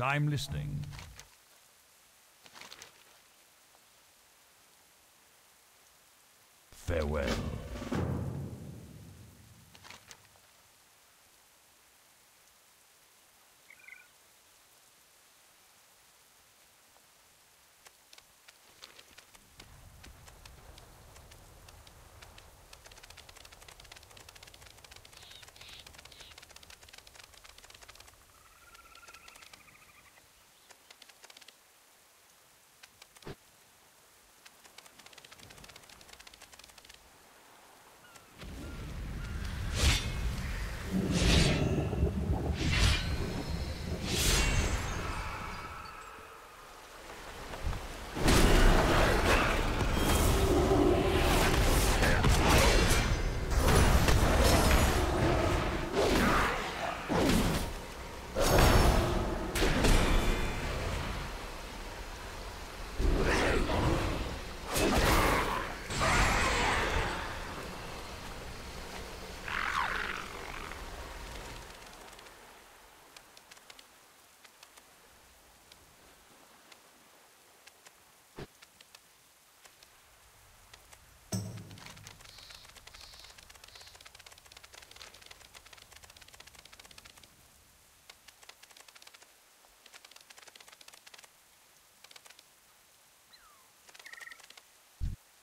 I'm listening. Farewell.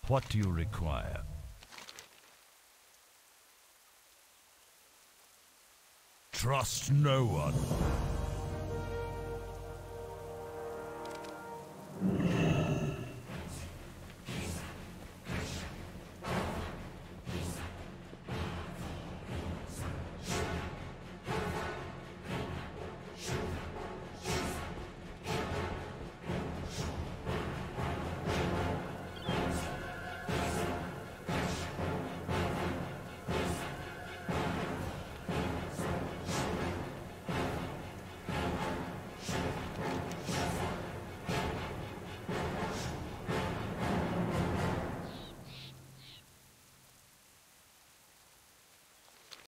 What do you require? Trust no one.